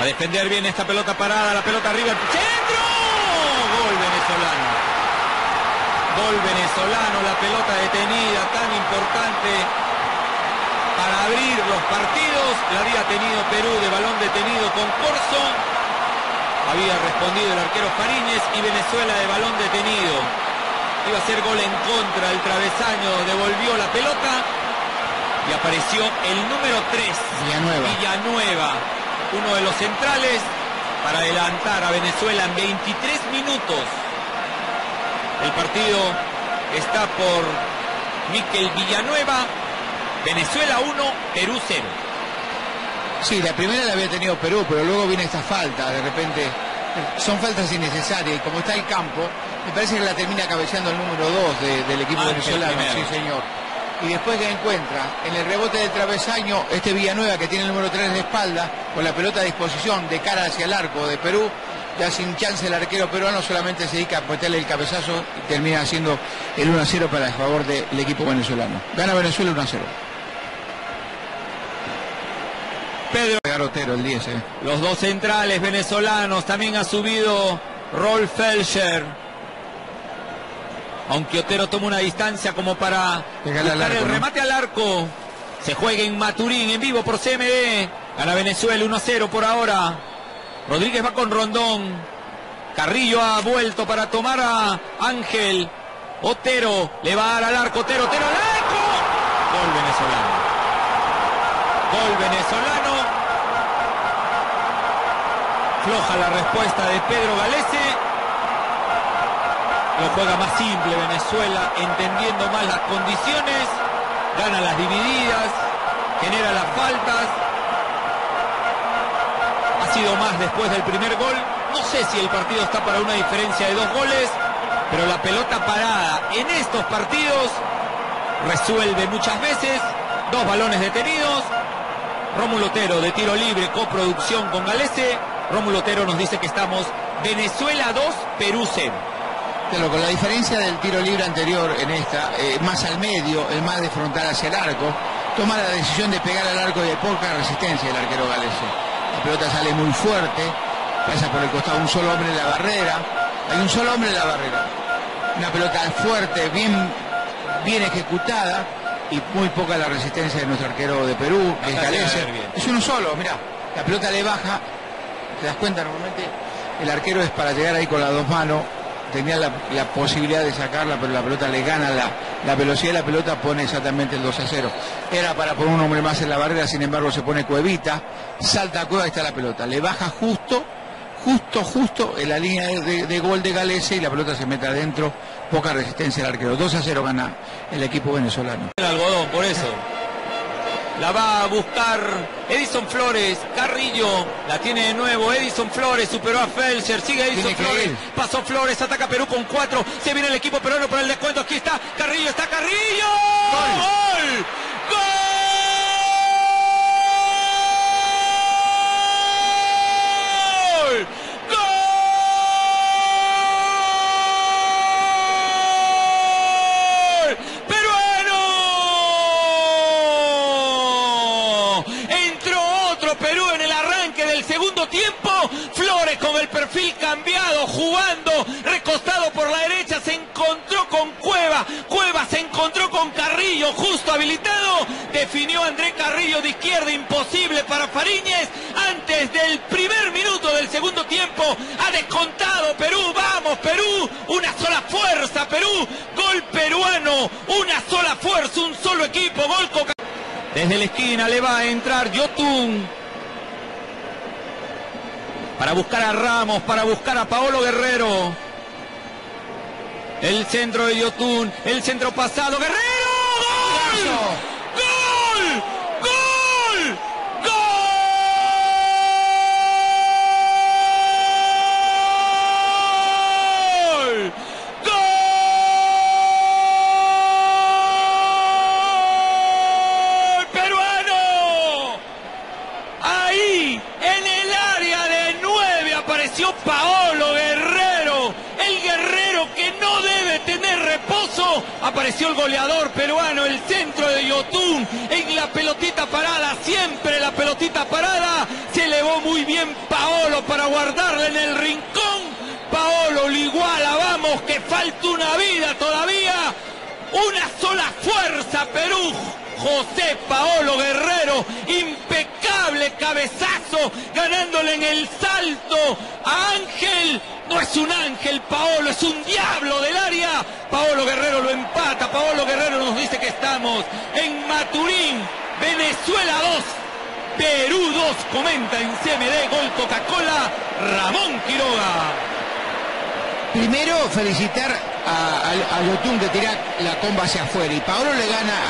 A defender bien esta pelota parada, la pelota arriba, centro. Gol venezolano. Gol venezolano, la pelota detenida, tan importante para abrir los partidos. La había tenido Perú de balón detenido con Corso. Había respondido el arquero Fariñez y Venezuela de balón detenido. Iba a ser gol en contra, el travesaño devolvió la pelota y apareció el número 3, Villanueva. Villanueva, uno de los centrales para adelantar a Venezuela en 23 minutos. El partido está por Miquel Villanueva, Venezuela 1, Perú 0. Sí, la primera la había tenido Perú, pero luego viene esta falta, de repente son faltas innecesarias y como está el campo, me parece que la termina cabeceando el número 2 del equipo venezolano, sí señor. Y después que encuentra en el rebote del travesaño este Villanueva que tiene el número 3 de espalda, con la pelota a disposición de cara hacia el arco de Perú, ya sin chance el arquero peruano solamente se dedica a meterle el cabezazo y termina haciendo el 1 a 0 para el favor del equipo venezolano. Gana Venezuela 1 a 0. Pedro. Garotero el 10, eh. Los dos centrales venezolanos, también ha subido Rolf Felcher. Aunque Otero toma una distancia como para al buscar arco, el ¿no? remate al arco. Se juega en Maturín, en vivo por CMD. Gana Venezuela 1-0 por ahora. Rodríguez va con Rondón. Carrillo ha vuelto para tomar a Ángel. Otero le va a dar al arco. Otero, Otero al arco. Gol venezolano. Gol venezolano. Floja la respuesta de Pedro Galese. Lo juega más simple Venezuela, entendiendo más las condiciones. Gana las divididas, genera las faltas. Ha sido más después del primer gol. No sé si el partido está para una diferencia de dos goles, pero la pelota parada en estos partidos resuelve muchas veces. Dos balones detenidos, Rómulo Otero de tiro libre, coproducción con Galese. Rómulo Otero nos dice que estamos Venezuela 2, Perú 0. Claro, con la diferencia del tiro libre anterior en esta, eh, más al medio, el más de frontal hacia el arco, toma la decisión de pegar al arco de poca resistencia el arquero galese. La pelota sale muy fuerte, pasa por el costado un solo hombre en la barrera, hay un solo hombre en la barrera. Una pelota fuerte, bien, bien ejecutada y muy poca la resistencia de nuestro arquero de Perú, que es bien. Es uno solo, mira, la pelota le baja, te das cuenta normalmente el arquero es para llegar ahí con las dos manos tenía la, posibilidad de sacarla pero la pelota le gana la, la velocidad de la pelota pone exactamente el 2 a 0 era para poner un hombre más en la barrera sin embargo se pone Cuevita salta a Cueva ahí está la pelota. Le baja justo justo justo en la línea de gol de Galese y la pelota se mete adentro. Poca resistencia al arquero. 2 a 0 gana el equipo venezolano. El algodón, por eso. La va a buscar Edison Flores, Carrillo, la tiene de nuevo, Edison Flores superó a Felser, sigue Edison Flores, ir. pasó Flores, ataca Perú con cuatro, se viene el equipo peruano por el descuento, aquí está Carrillo, está Carrillo, gol, gol, gol, peruano, entró otro Perú en el arranque del segundo tiempo. Flores con el perfil cambiado, jugando, recostado por la derecha, se encontró con Cueva. Cueva se encontró con Carrillo, justo habilitado. Definió André Carrillo de izquierda, imposible para Fariñez. Antes del primer minuto del segundo tiempo, ha descontado Perú. Vamos, Perú, una sola fuerza, Perú. Gol peruano, una sola fuerza, un solo equipo. Gol Coca. Desde la esquina le va a entrar Yotun. Para buscar a Ramos, para buscar a Paolo Guerrero. El centro de Yotun, el centro pasado. ¡Guerrero! ¡Gol! Apareció Paolo Guerrero. El guerrero que no debe tener reposo. Apareció el goleador peruano, el centro de Yotun. En la pelotita parada, siempre la pelotita parada. Se elevó muy bien Paolo para guardarla en el rincón. Paolo lo vamos, que falta una vida todavía. Una sola fuerza, Perú. José Paolo Guerrero, cabezazo, ganándole en el salto a Ángel. No es un ángel, Paolo, es un diablo del área. Paolo Guerrero lo empata, Paolo Guerrero nos dice que estamos en Maturín, Venezuela 2, Perú 2, comenta en CMD Gol Coca-Cola, Ramón Quiroga. Primero felicitar a, a, a que tira la comba hacia afuera y Paolo le gana a